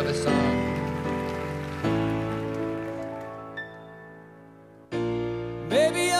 of a song. Maybe